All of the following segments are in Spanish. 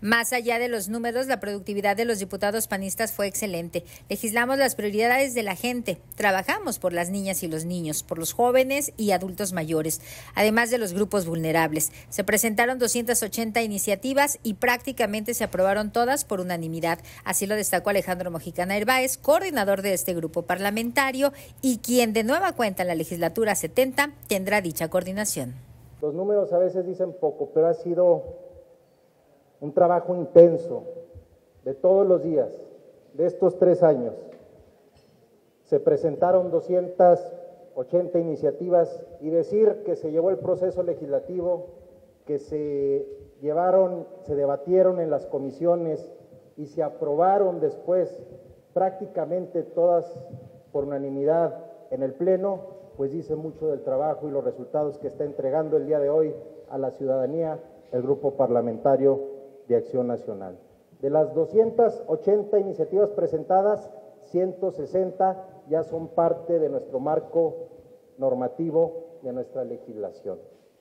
Más allá de los números, la productividad de los diputados panistas fue excelente. Legislamos las prioridades de la gente. Trabajamos por las niñas y los niños, por los jóvenes y adultos mayores, además de los grupos vulnerables. Se presentaron 280 iniciativas y prácticamente se aprobaron todas por unanimidad. Así lo destacó Alejandro Mojicana Herváez, coordinador de este grupo parlamentario y quien de nueva cuenta en la legislatura 70 tendrá dicha coordinación. Los números a veces dicen poco, pero ha sido un trabajo intenso de todos los días, de estos tres años. Se presentaron 280 iniciativas y decir que se llevó el proceso legislativo, que se llevaron, se debatieron en las comisiones y se aprobaron después prácticamente todas por unanimidad en el Pleno, pues dice mucho del trabajo y los resultados que está entregando el día de hoy a la ciudadanía el grupo parlamentario de Acción Nacional. De las 280 iniciativas presentadas, 160 ya son parte de nuestro marco normativo, de nuestra legislación.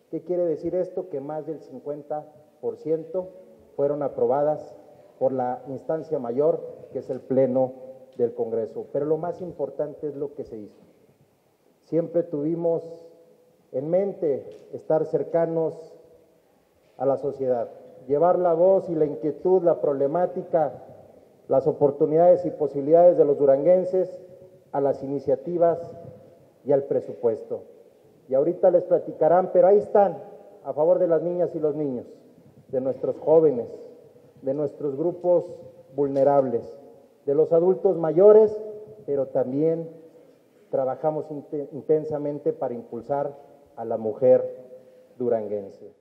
¿Qué quiere decir esto? Que más del 50% fueron aprobadas por la instancia mayor, que es el Pleno del Congreso. Pero lo más importante es lo que se hizo. Siempre tuvimos en mente estar cercanos a la sociedad llevar la voz y la inquietud, la problemática, las oportunidades y posibilidades de los duranguenses a las iniciativas y al presupuesto. Y ahorita les platicarán, pero ahí están, a favor de las niñas y los niños, de nuestros jóvenes, de nuestros grupos vulnerables, de los adultos mayores, pero también trabajamos intensamente para impulsar a la mujer duranguense.